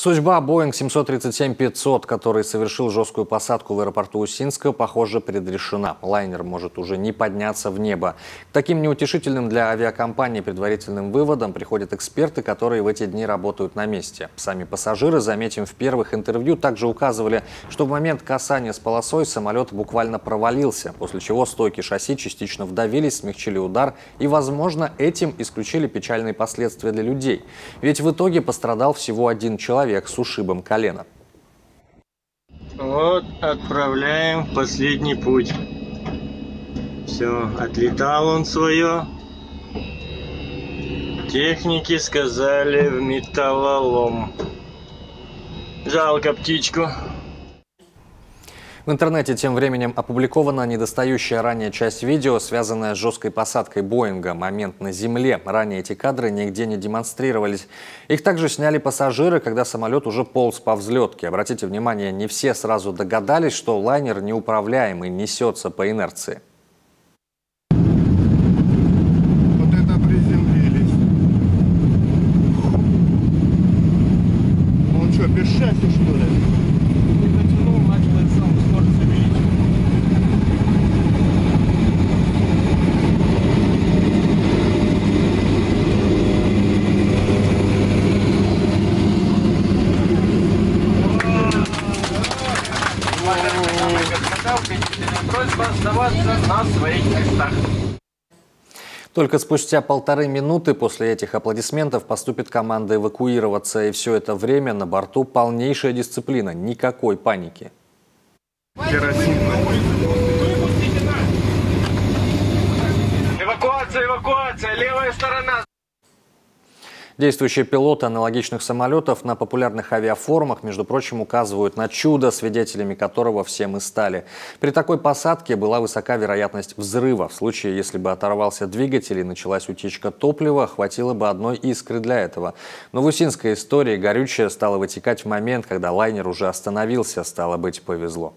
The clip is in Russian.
Судьба Boeing 737-500, который совершил жесткую посадку в аэропорту Усинска, похоже, предрешена. Лайнер может уже не подняться в небо. К таким неутешительным для авиакомпании предварительным выводам приходят эксперты, которые в эти дни работают на месте. Сами пассажиры, заметим, в первых интервью также указывали, что в момент касания с полосой самолет буквально провалился, после чего стойки шасси частично вдавились, смягчили удар и, возможно, этим исключили печальные последствия для людей. Ведь в итоге пострадал всего один человек человек с ушибом колена. Вот, отправляем в последний путь. Все, отлетал он свое. Техники сказали в металлолом. Жалко птичку. В интернете тем временем опубликована недостающая ранее часть видео, связанная с жесткой посадкой Боинга. Момент на земле. Ранее эти кадры нигде не демонстрировались. Их также сняли пассажиры, когда самолет уже полз по взлетке. Обратите внимание, не все сразу догадались, что лайнер неуправляемый, несется по инерции. Вот это приземлились. Он что, без шасси что ли? Просьба оставаться на своих местах. Только спустя полторы минуты после этих аплодисментов поступит команда эвакуироваться. И все это время на борту полнейшая дисциплина, никакой паники. Эвакуация, эвакуация, левая сторона. Действующие пилоты аналогичных самолетов на популярных авиафорумах, между прочим, указывают на чудо, свидетелями которого все мы стали. При такой посадке была высока вероятность взрыва. В случае, если бы оторвался двигатель и началась утечка топлива, хватило бы одной искры для этого. Но в усинской истории горючее стало вытекать в момент, когда лайнер уже остановился, стало быть, повезло.